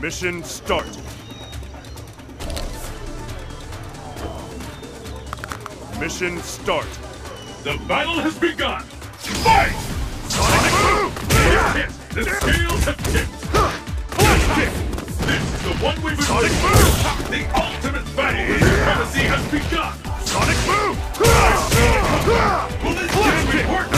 Mission start. Mission start. The battle has begun! Fight! Sonic boom! Hit! The scales have tipped! Kick! This is the one we've been Sonic waiting for! The ultimate battle for supremacy has begun! Sonic boom! Will this Flash game be kick! important?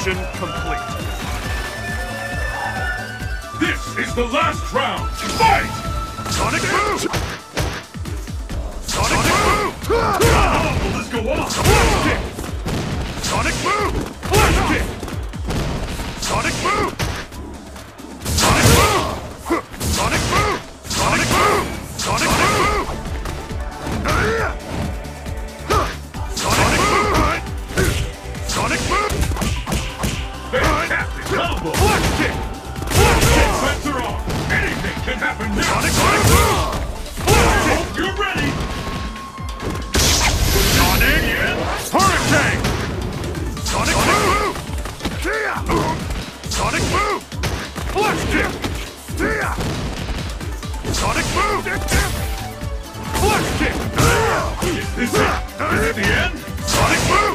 Mission complete. This is the last round. Fight! Sonic Boom! Sonic, Boom! Rumble! Flash kick! Flash kick! Defense are on! Anything can happen now! Sonic Flash kick! You're ready! Sonic! Yes. Hurricane! Sonic, Sonic boom! Kia! Sonic boom! Flash kick! Kia! Sonic boom! Flash kick! Is this it? Is it the end? Sonic boom!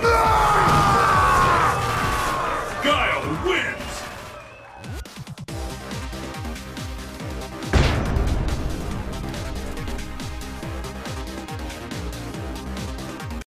No!